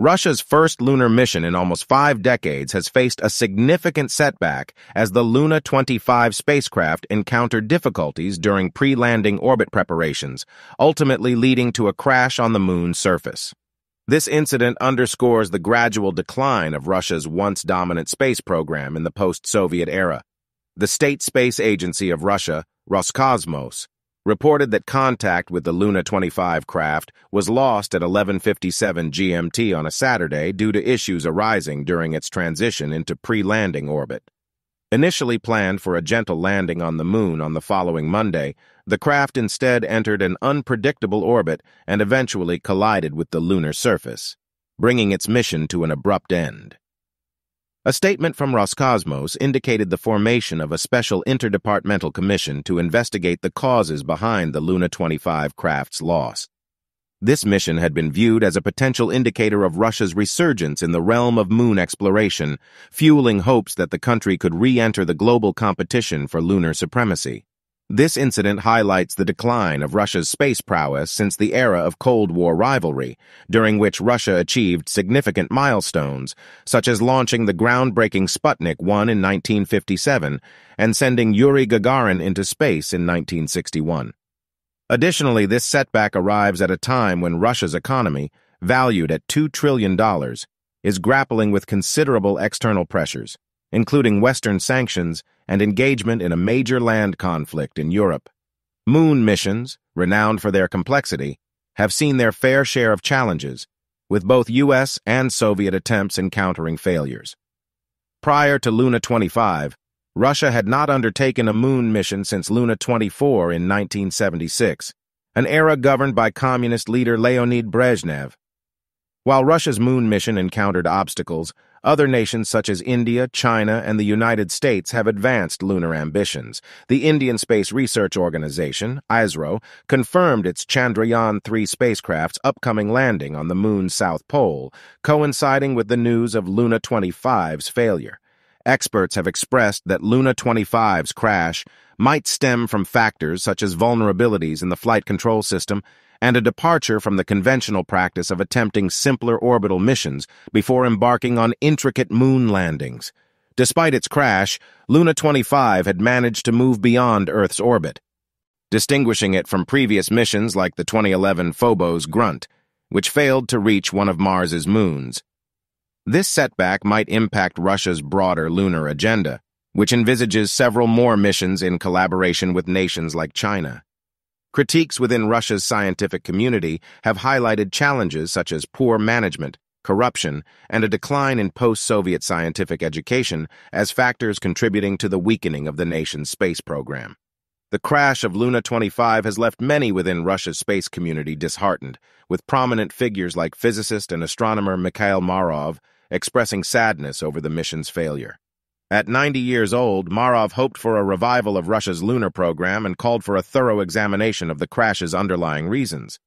Russia's first lunar mission in almost five decades has faced a significant setback as the Luna 25 spacecraft encountered difficulties during pre-landing orbit preparations, ultimately leading to a crash on the moon's surface. This incident underscores the gradual decline of Russia's once dominant space program in the post-Soviet era. The State Space Agency of Russia, Roscosmos, reported that contact with the Luna 25 craft was lost at 11.57 GMT on a Saturday due to issues arising during its transition into pre-landing orbit. Initially planned for a gentle landing on the moon on the following Monday, the craft instead entered an unpredictable orbit and eventually collided with the lunar surface, bringing its mission to an abrupt end. A statement from Roscosmos indicated the formation of a special interdepartmental commission to investigate the causes behind the Luna 25 craft's loss. This mission had been viewed as a potential indicator of Russia's resurgence in the realm of moon exploration, fueling hopes that the country could re-enter the global competition for lunar supremacy. This incident highlights the decline of Russia's space prowess since the era of Cold War rivalry, during which Russia achieved significant milestones, such as launching the groundbreaking Sputnik 1 in 1957 and sending Yuri Gagarin into space in 1961. Additionally, this setback arrives at a time when Russia's economy, valued at $2 trillion, is grappling with considerable external pressures, including Western sanctions and engagement in a major land conflict in Europe. Moon missions, renowned for their complexity, have seen their fair share of challenges, with both U.S. and Soviet attempts encountering failures. Prior to Luna 25, Russia had not undertaken a moon mission since Luna 24 in 1976, an era governed by communist leader Leonid Brezhnev. While Russia's moon mission encountered obstacles, other nations such as India, China, and the United States have advanced lunar ambitions. The Indian Space Research Organization, ISRO, confirmed its Chandrayaan-3 spacecraft's upcoming landing on the moon's south pole, coinciding with the news of Luna 25's failure. Experts have expressed that Luna 25's crash might stem from factors such as vulnerabilities in the flight control system and a departure from the conventional practice of attempting simpler orbital missions before embarking on intricate moon landings. Despite its crash, Luna 25 had managed to move beyond Earth's orbit, distinguishing it from previous missions like the 2011 Phobos Grunt, which failed to reach one of Mars's moons. This setback might impact Russia's broader lunar agenda, which envisages several more missions in collaboration with nations like China. Critiques within Russia's scientific community have highlighted challenges such as poor management, corruption, and a decline in post-Soviet scientific education as factors contributing to the weakening of the nation's space program. The crash of Luna 25 has left many within Russia's space community disheartened, with prominent figures like physicist and astronomer Mikhail Marov expressing sadness over the mission's failure. At 90 years old, Marov hoped for a revival of Russia's lunar program and called for a thorough examination of the crash's underlying reasons.